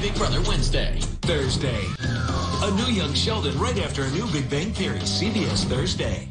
Big Brother Wednesday. Thursday. A new Young Sheldon right after a new Big Bang Theory. CBS Thursday.